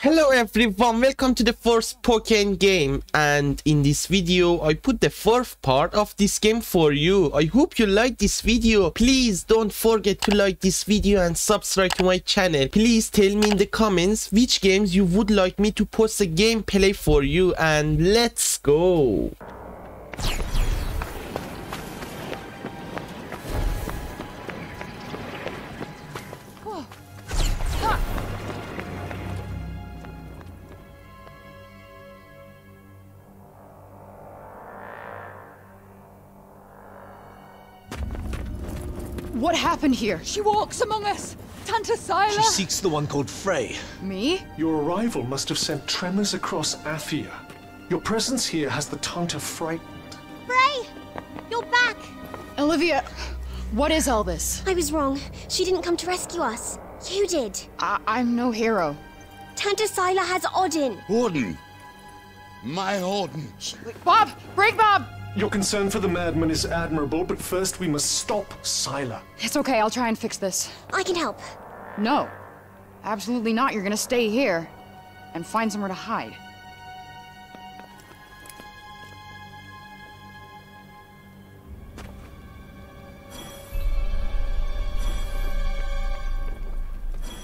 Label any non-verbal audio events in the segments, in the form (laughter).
Hello everyone, welcome to the Forspoken game and in this video I put the fourth part of this game for you. I hope you like this video. Please don't forget to like this video and subscribe to my channel. Please tell me in the comments which games you would like me to post a gameplay for you and let's go. What happened here? She walks among us! Tanta Sila! She seeks the one called Frey. Me? Your arrival must have sent tremors across Athia. Your presence here has the Tanta frightened. Frey! You're back! Olivia, what is all this? I was wrong. She didn't come to rescue us. You did. I- I'm no hero. Tanta Sila has Auden. Auden. My Auden. Bob! Break Bob! Your concern for the madman is admirable, but first we must stop Sila. It's okay, I'll try and fix this. I can help. No. Absolutely not. You're gonna stay here and find somewhere to hide.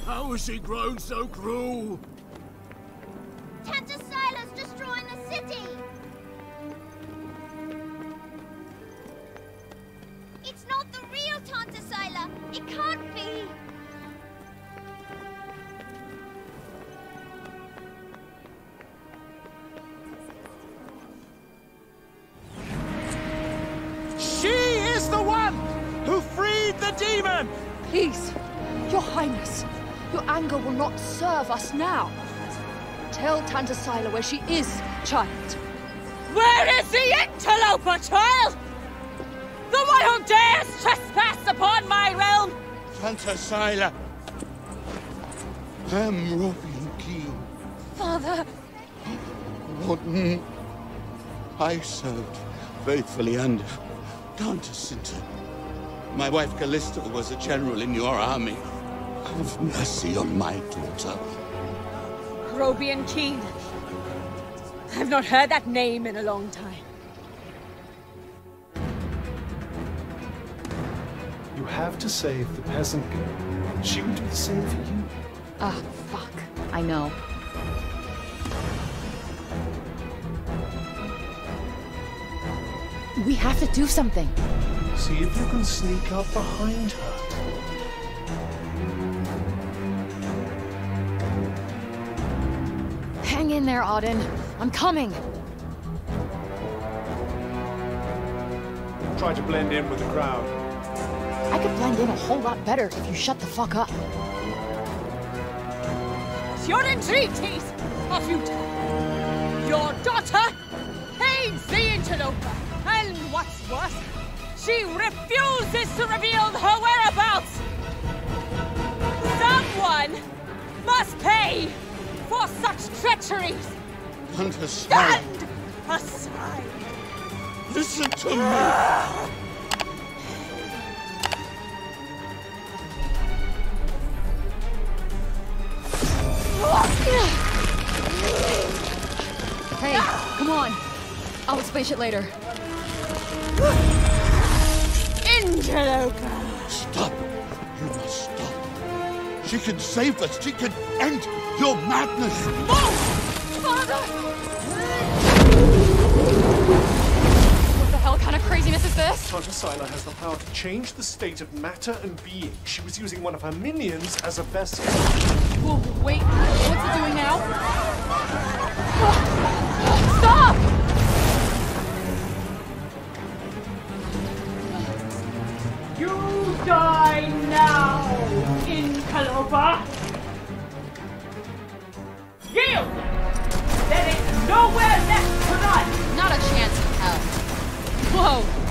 How has she grown so cruel? The demon! Please, Your Highness, your anger will not serve us now. Tell Tanta Sila where she is, child. Where is the interloper, child? The one who dares trespass upon my realm? Tanta Sila! I'm Robian Keen. Father, Auden. I served faithfully under Tanta Sila. My wife Callista was a general in your army. Have mercy on my daughter. Robian Keen. I've not heard that name in a long time. You have to save the peasant girl. She would do the same for you. Ah, fuck. I know. We have to do something. See if you can sneak up behind her. Hang in there, Auden. I'm coming. Try to blend in with the crowd. I could blend in a whole lot better if you shut the fuck up. Your entreaties are futile. Your daughter aids the interloper. And what's worse, she refuses to reveal her whereabouts. Someone must pay for such treacheries. Tanta Sila. Stand aside. Listen to me. Hey, come on. I'll explain shit later. Interloper. Stop. You must stop. She can save us. She can end your madness. Father! What the hell kind of craziness is this? Tanta Sila has the power to change the state of matter and being. She was using one of her minions as a vessel. Whoa, wait, what's it doing now? Interloper! Yield! There is nowhere left to run! Not a chance in hell. Whoa.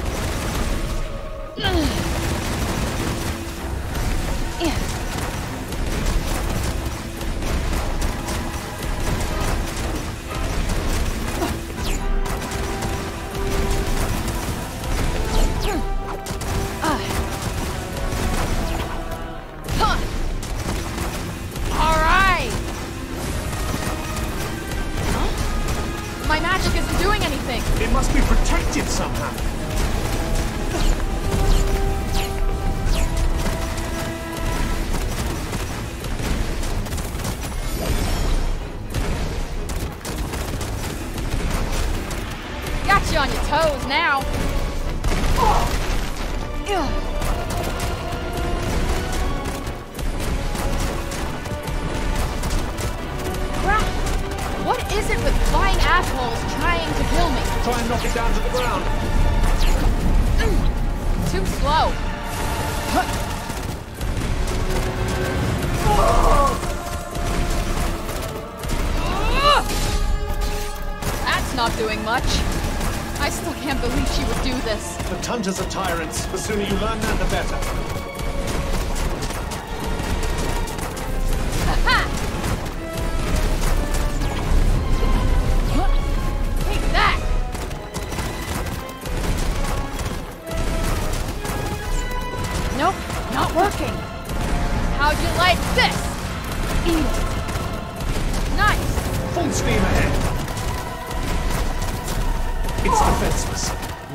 Assholes trying to kill me? Try and knock it down to the ground. Too slow. That's not doing much. I still can't believe she would do this. The Tantas are tyrants. The sooner you learn that, the better.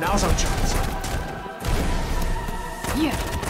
Now's our chance. Yeah.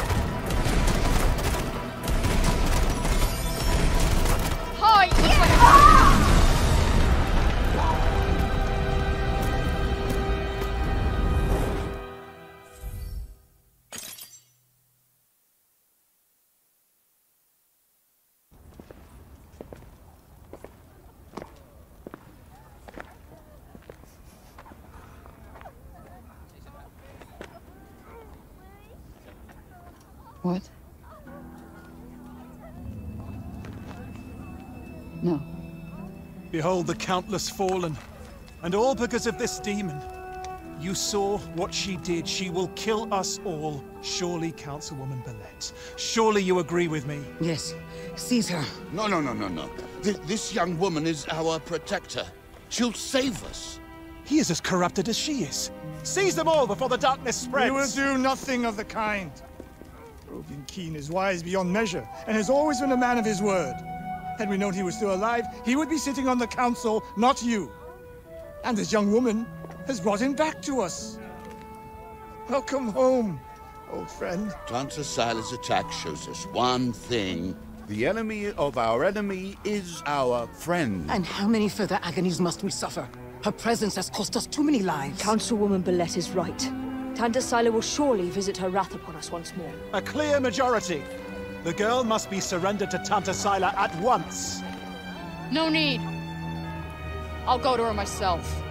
Behold the countless fallen, and all because of this demon. You saw what she did. She will kill us all. Surely, Councilwoman Bellet. Surely you agree with me. Yes. Seize her. No, no, no, no, no. Th this young woman is our protector. She'll save us. He is as corrupted as she is. Seize them all before the darkness spreads. We will do nothing of the kind. Robian Keen is wise beyond measure, and has always been a man of his word. Had we known he was still alive, he would be sitting on the council, not you. And this young woman has brought him back to us. Welcome home, old friend. Tanta Sila's attack shows us one thing. The enemy of our enemy is our friend. And how many further agonies must we suffer? Her presence has cost us too many lives. Councilwoman Bellet is right. Tanta Sila will surely visit her wrath upon us once more. A clear majority. The girl must be surrendered to Tanta Sila at once. No need. I'll go to her myself.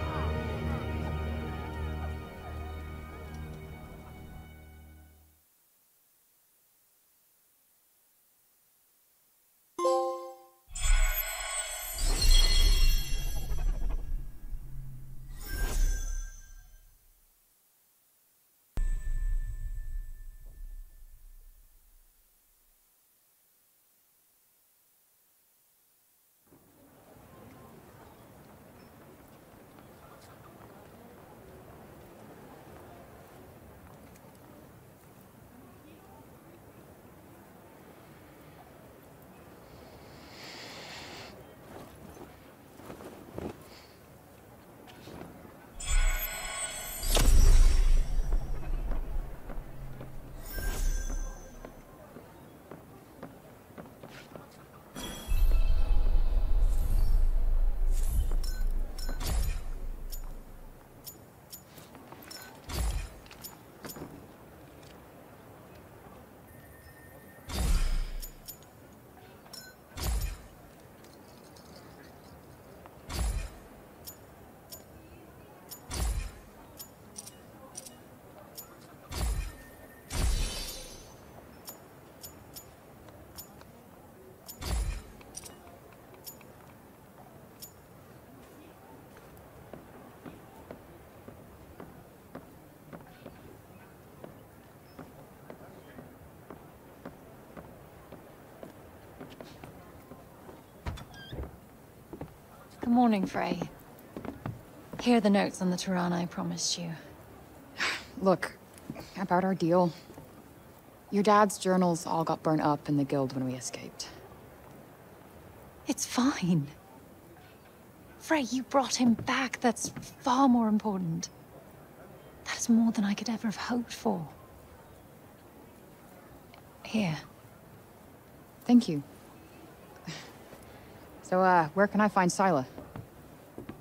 Good morning, Frey. Here are the notes on the Tirana I promised you. (sighs) Look, about our deal. Your dad's journals all got burnt up in the guild when we escaped. It's fine. Frey, you brought him back. That's far more important. That is more than I could ever have hoped for. Here. Thank you. (sighs) So, uh, where can I find Sila?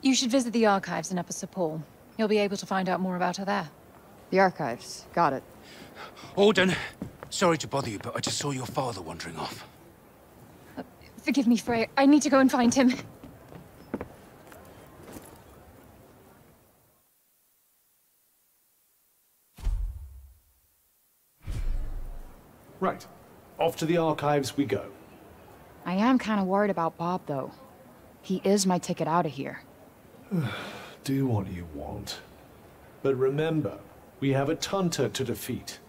You should visit the archives in Upper Cipal. You'll be able to find out more about her there. The archives. Got it. Auden, sorry to bother you, but I just saw your father wandering off. Uh, forgive me, Frey. I need to go and find him. Right. Off to the archives we go. I am kind of worried about Bob, though. He is my ticket out of here. (sighs) Do what you want. But remember, we have a Tanta to defeat.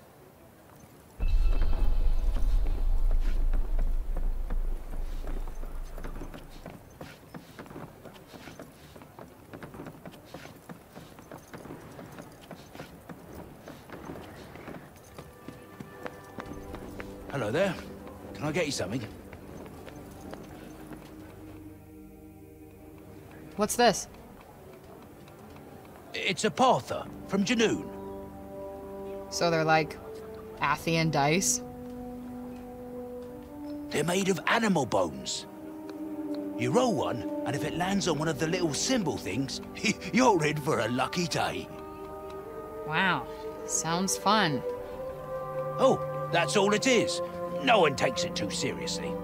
Hello there. Can I get you something? What's this? It's a Parther from Junoon. So they're like Athian dice? They're made of animal bones. You roll one, and if it lands on one of the little symbol things, (laughs) you're in for a lucky day. Wow. Sounds fun. Oh, that's all it is. No one takes it too seriously.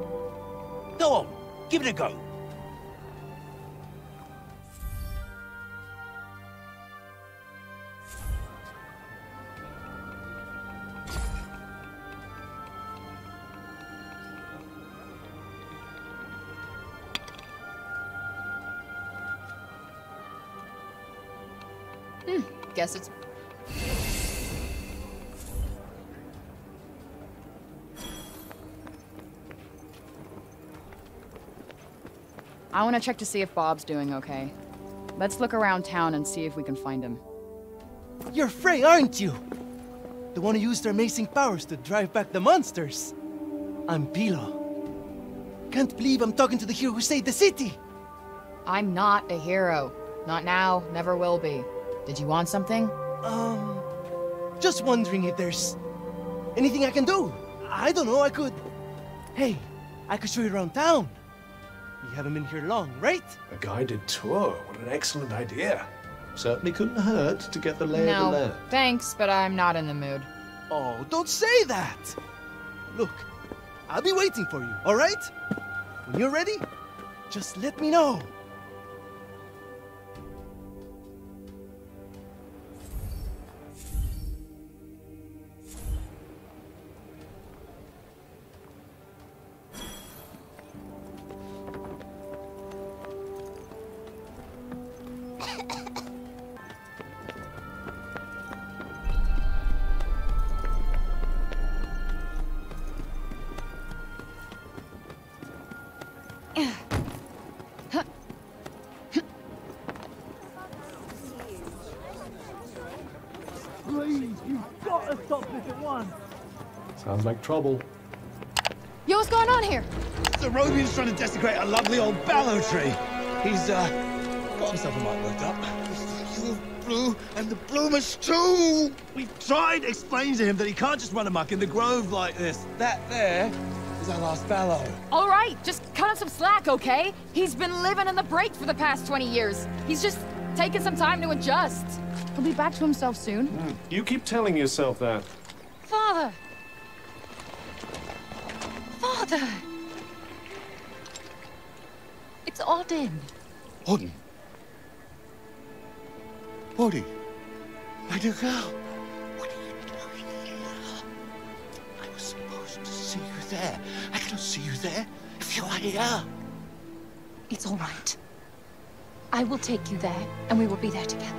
Go on, give it a go. Guess it's I want to check to see if Bob's doing okay. Let's look around town and see if we can find him. You're Frey, aren't you? The one who used her amazing powers to drive back the monsters. I'm Pilo. Can't believe I'm talking to the hero who saved the city. I'm not a hero. Not now, never will be. Did you want something? Um, just wondering if there's anything I can do. I don't know, I could... Hey, I could show you around town. You haven't been here long, right? A guided tour. What an excellent idea. Certainly couldn't hurt to get the lay no, of the land. thanks, but I'm not in the mood. Oh, don't say that! Look, I'll be waiting for you, all right? When you're ready, just let me know. Please, you've got to stop this at once. Sounds like trouble. Yo, what's going on here? The Robian's trying to desecrate a lovely old ballow tree. He's, uh, got himself a mite worked up. The blue and the bloomers too! We've tried explaining to him that he can't just run amok in the grove like this. That there is our last ballow. All right, just cut him some slack, okay? He's been living in the break for the past 20 years. He's just taking some time to adjust. He'll be back to himself soon. You keep telling yourself that. Father! Father! It's Auden. Auden. Auden. My dear girl. What are you doing here? I was supposed to see you there. I cannot see you there if you are here. It's all right. I will take you there, and we will be there together.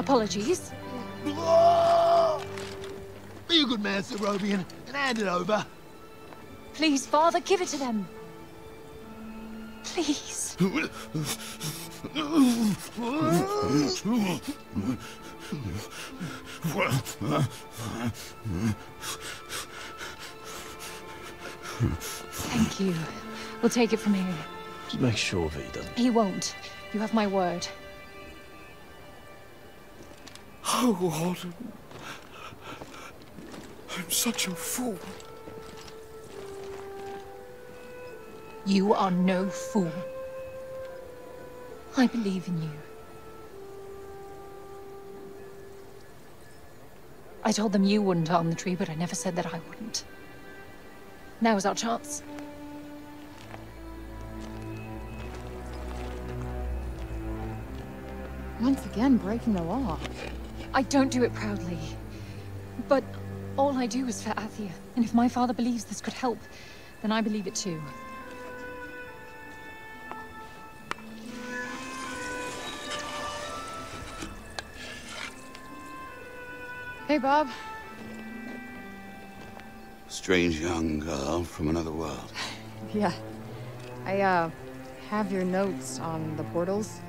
Apologies. Be a good man, Sir Robian, and hand it over. Please, Father, give it to them. Please. Thank you. We'll take it from here. Just make sure that he doesn't. He won't. You have my word. Oh, Auden. I'm such a fool. You are no fool. I believe in you. I told them you wouldn't harm the tree, but I never said that I wouldn't. Now is our chance. Once again, breaking the law. I don't do it proudly. But all I do is for Athia. And if my father believes this could help, then I believe it too. Hey, Bob. Strange young girl from another world. (laughs) Yeah. I, uh, have your notes on the portals.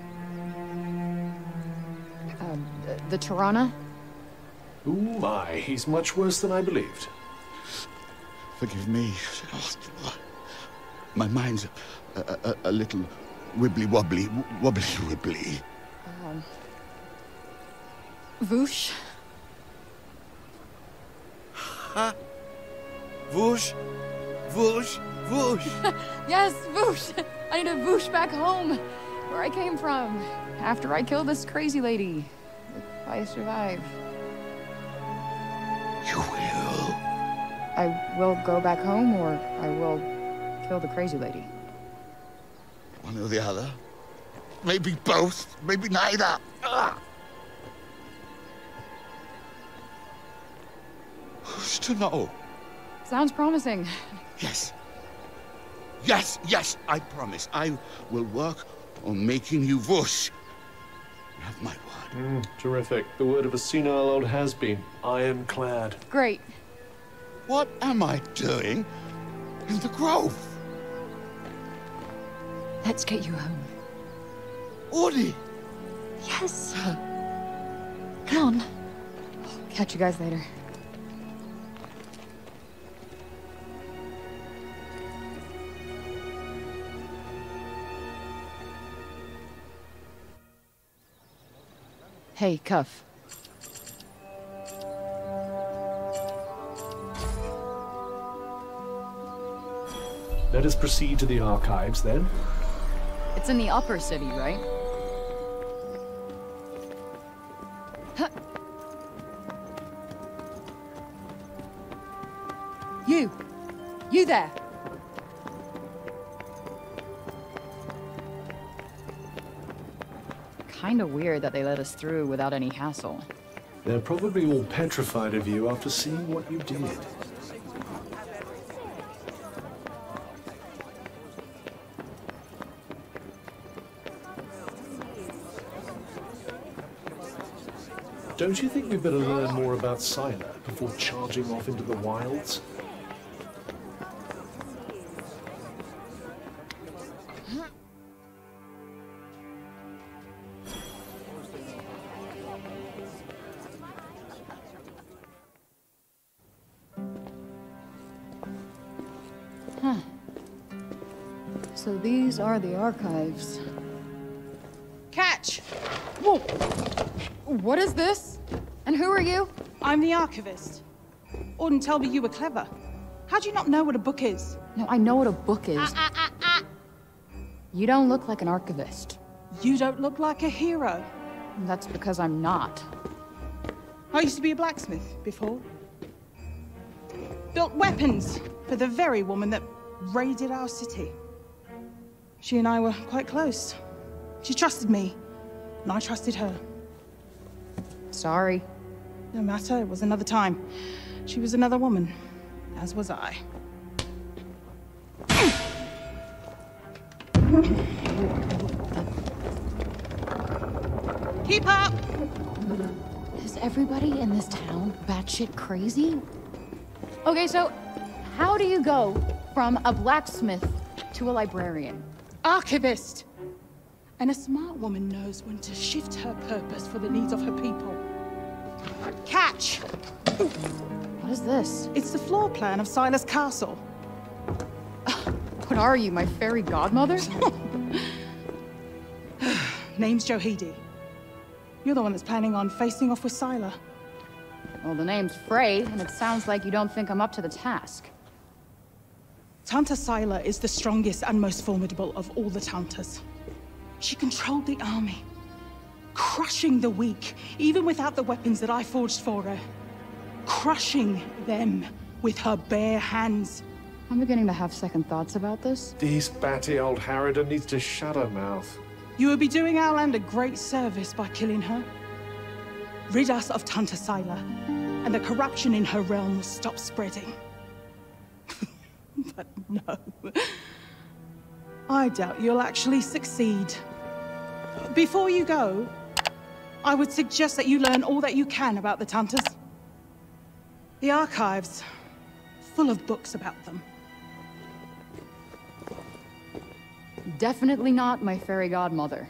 The Tirana? Ooh, my, he's much worse than I believed. Forgive me. My mind's a, a, a little wibbly wobbly, wobbly wibbly. Um, Voosh? Ha! Whoosh! Whoosh! Whoosh! (laughs) yes, Voosh! I need a Voosh back home, where I came from, after I killed this crazy lady. If I survive. You will? I will go back home, or I will kill the crazy lady. One or the other. Maybe both, maybe neither. Ah! Who's to know? Sounds promising. Yes. Yes, yes, I promise. I will work on making you whoosh. You have my word. Mm, terrific. The word of a senile old has-been. Ironclad. Great. What am I doing in the grove? Let's get you home. Audie! Yes. Come on. Catch you guys later. Hey, Cuff. Let us proceed to the archives, then. It's in the upper city, right? You! You there! Kinda weird that they let us through without any hassle. They're probably all petrified of you after seeing what you did. Don't you think we'd better learn more about Sila before charging off into the wilds? Archives. Catch! Whoa! What is this? And who are you? I'm the archivist. Auden told me you were clever. How do you not know what a book is? No, I know what a book is. Ah, ah, ah, you don't look like an archivist. You don't look like a hero. That's because I'm not. I used to be a blacksmith before. Built weapons for the very woman that raided our city. She and I were quite close. She trusted me, and I trusted her. Sorry. No matter, it was another time. She was another woman, as was I. Keep up! Is everybody in this town batshit crazy? Okay, so how do you go from a blacksmith to a librarian? Archivist! And a smart woman knows when to shift her purpose for the needs of her people. Catch! What is this? It's the floor plan of Silas Castle. (sighs) What are you, my fairy godmother? (laughs) Name's Johedy. You're the one that's planning on facing off with Sila. Well, the name's Frey, and it sounds like you don't think I'm up to the task. Tanta Sila is the strongest and most formidable of all the Tantas. She controlled the army, crushing the weak, even without the weapons that I forged for her. Crushing them with her bare hands. I'm beginning to have second thoughts about this. This batty old Harridan needs to shut her mouth. You would be doing our land a great service by killing her. Rid us of Tanta Sila, and the corruption in her realm will stop spreading. (laughs) but no. I doubt you'll actually succeed. Before you go, I would suggest that you learn all that you can about the Tantas. The archives, full of books about them. Definitely not my fairy godmother.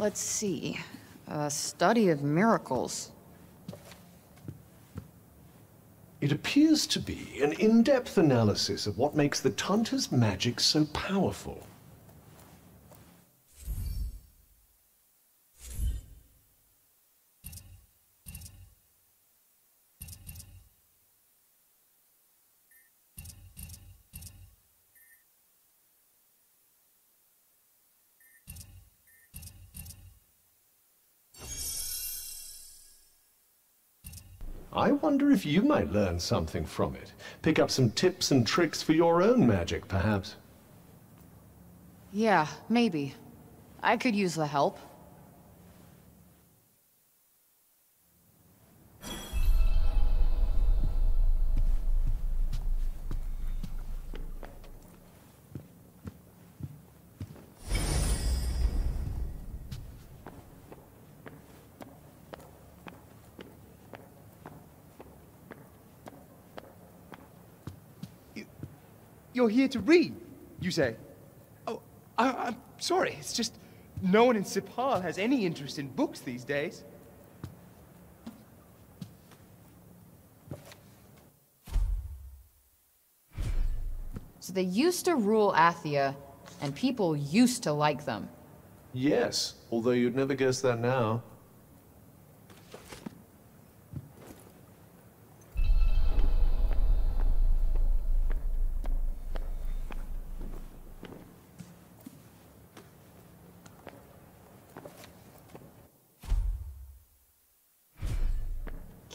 Let's see. A study of miracles. It appears to be an in-depth analysis of what makes the Tanta's magic so powerful. I wonder if you might learn something from it. Pick up some tips and tricks for your own magic, perhaps. Yeah, maybe. I could use the help. You're here to read, you say? Oh, I, am sorry. It's just no one in Cipal has any interest in books these days. So they used to rule Athia, and people used to like them. Yes, although you'd never guess that now.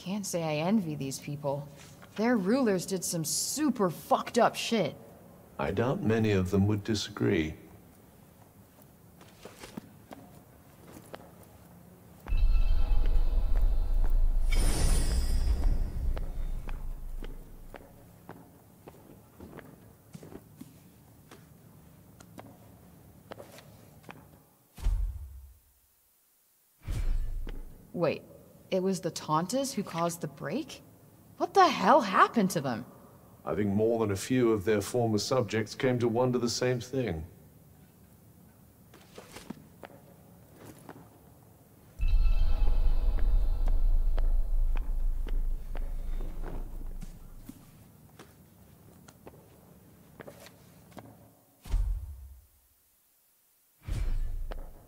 Can't say I envy these people. Their rulers did some super fucked up shit. I doubt many of them would disagree. Wait, it was the Tantas who caused the break? What the hell happened to them? I think more than a few of their former subjects came to wonder the same thing.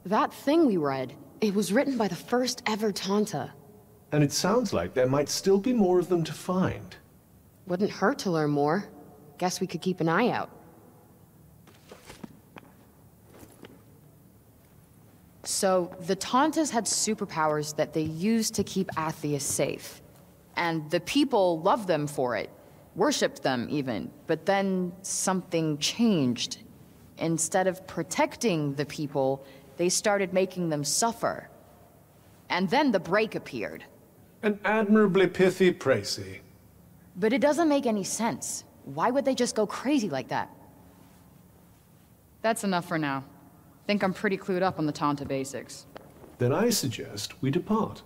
That thing we read, it was written by the first ever Tanta. And it sounds like there might still be more of them to find. Wouldn't hurt to learn more. Guess we could keep an eye out. So, the Tantas had superpowers that they used to keep Athia safe. And the people loved them for it. Worshipped them, even. But then, something changed. Instead of protecting the people, they started making them suffer. And then the break appeared. An admirably pithy précis. But it doesn't make any sense. Why would they just go crazy like that? That's enough for now. Think I'm pretty clued up on the Tanta basics. Then I suggest we depart.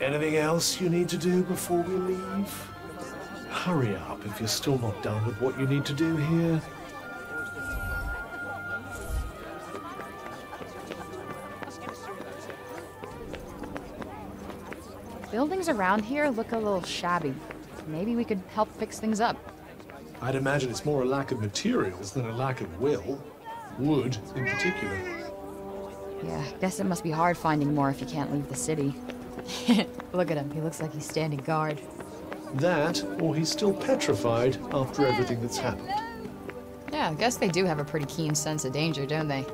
Anything else you need to do before we leave? Hurry up if you're still not done with what you need to do here. Buildings around here look a little shabby. Maybe we could help fix things up. I'd imagine it's more a lack of materials than a lack of will. Wood, in particular. Yeah, guess it must be hard finding more if you can't leave the city. (laughs) Look at him, he looks like he's standing guard. That, or he's still petrified after everything that's happened. Yeah, I guess they do have a pretty keen sense of danger, don't they?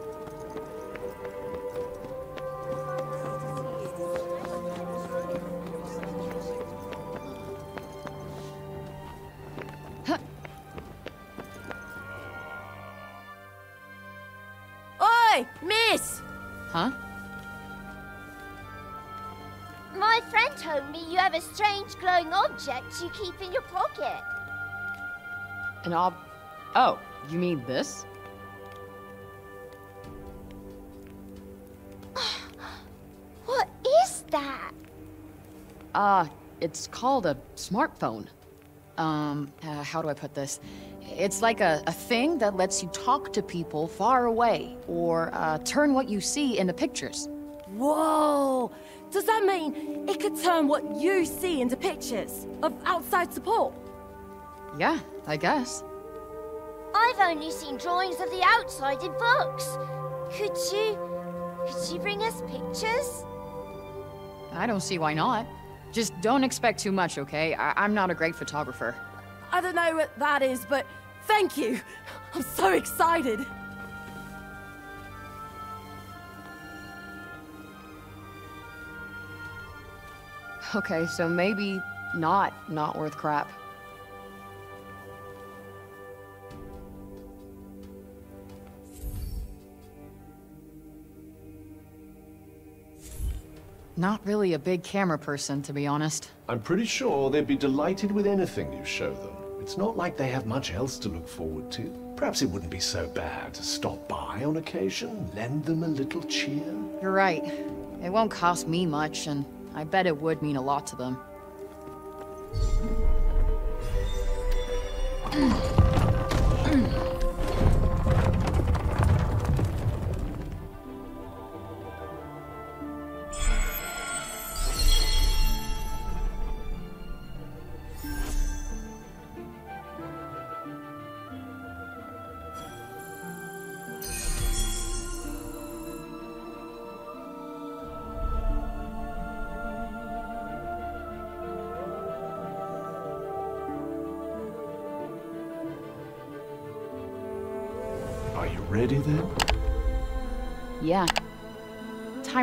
Me you have a strange glowing object you keep in your pocket. An ob... Oh, you mean this? (sighs) What is that? Uh, it's called a smartphone. Um, uh, how do I put this? It's like a, a thing that lets you talk to people far away, or uh, turn what you see into pictures. Whoa! Does that mean it could turn what you see into pictures of outside support? Yeah, I guess. I've only seen drawings of the outside in books. Could you... could you bring us pictures? I don't see why not. Just don't expect too much, okay? I I'm not a great photographer. I don't know what that is, but thank you. I'm so excited. Okay, so maybe not not worth crap. Not really a big camera person, to be honest. I'm pretty sure they'd be delighted with anything you show them. It's not like they have much else to look forward to. Perhaps it wouldn't be so bad to stop by on occasion, lend them a little cheer. You're right. It won't cost me much, and I bet it would mean a lot to them.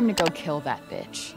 Time to go kill that bitch.